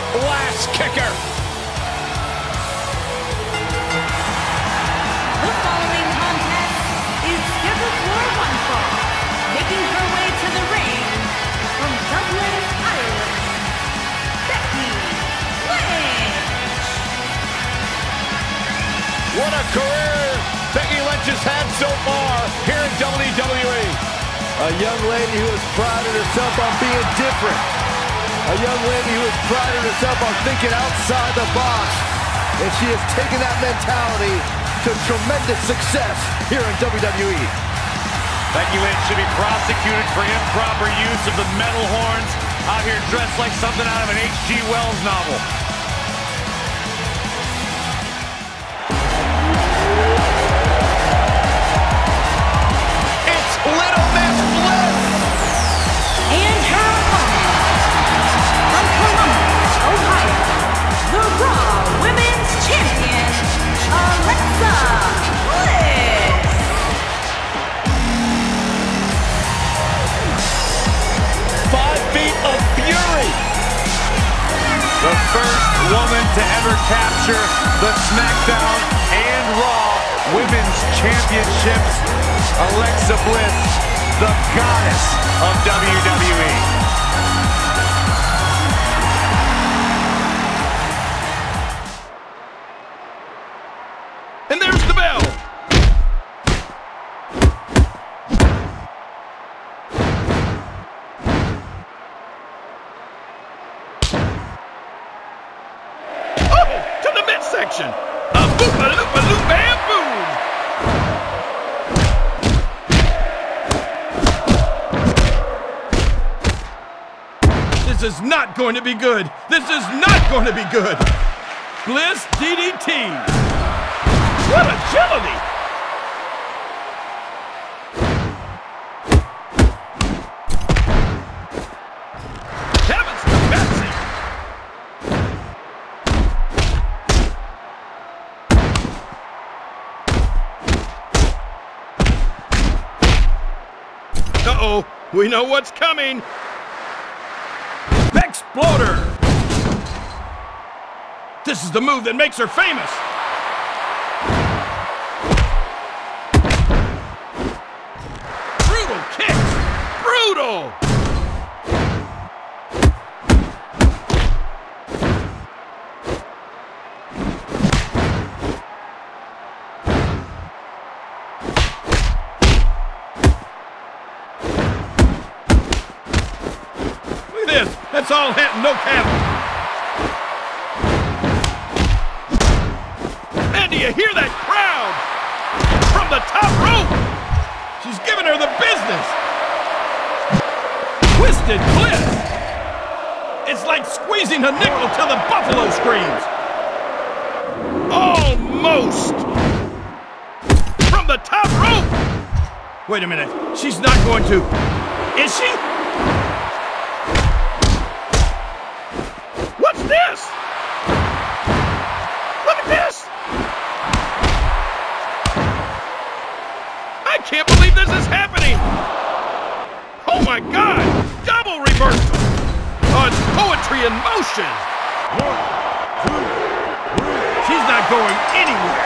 ass kicker. The following contest is scheduled for one fall. Making her way to the ring from Dublin, Ireland, Becky Lynch. What a career Becky Lynch has had so far here in WWE. A young lady who has prided herself on being different. A young lady who has prided herself on thinking outside the box. And she has taken that mentality to tremendous success here in WWE. Becky Lynch should be prosecuted for improper use of the metal horns out here dressed like something out of an H.G. Wells novel. The first woman to ever capture the SmackDown and Raw Women's Championships, Alexa Bliss, the goddess of. WWE. And there's the midsection. A boop a loop a loop bam boom. This is not going to be good. This is not going to be good. Bliss DDT. What agility! Uh-oh, we know what's coming. Bexploder! This is the move that makes her famous. That's all hat and no cattle. Man, do you hear that crowd? From the top rope! She's giving her the business! Twisted Bliss! It's like squeezing a nickel till the buffalo screams! Almost! From the top rope! Wait a minute, she's not going to... Is she? My god! Double reversal! It's poetry in motion! She's not going anywhere!